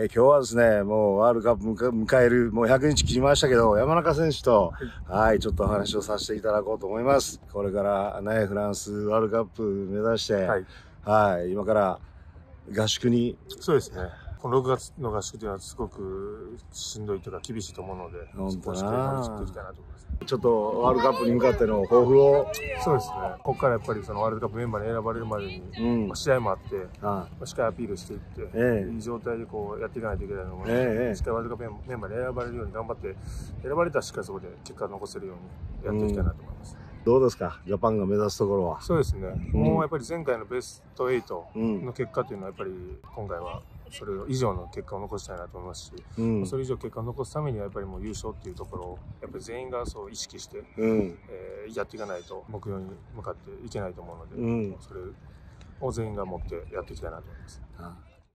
えー今日はですね、もうワールドカップ迎迎える、もう100日切りましたけど、山中選手と、はい、ちょっとお話をさせていただこうと思います。これからね、フランスワールドカップ目指して、はい。はい、今から合宿に、そうですね。この6月の合宿というのはすごくしんどいというか厳しいと思うので、そこをしっかり乗り切っていきたいなと思います。ちょっとワールドカップに向かっての抱負を、そうですね。ここからやっぱりそのワールドカップメンバーに選ばれるまでに、うんまあ、試合もあって、あまあしっかりアピールしていって、ええいい状態でこうやっていかないといけないと思うので、ええしっかりワールドカップメンバーに選ばれるように頑張って、選ばれたらしっかりそこで結果を残せるようにやっていきたいなと思います。どうですか？ジャパンが目指すところは。そうですね、うんもうやっぱり前回のベスト8うんの結果というのはやっぱり今回はそれ以上の結果を残したいなと思いますし、うん。それ以上結果を残すためにはやっぱりもう優勝っていうところをやっぱり全員がそう意識して、うん。えーやっていかないと目標に向かっていけないと思うので、うん。それを全員が持ってやっていきたいなと思います。あ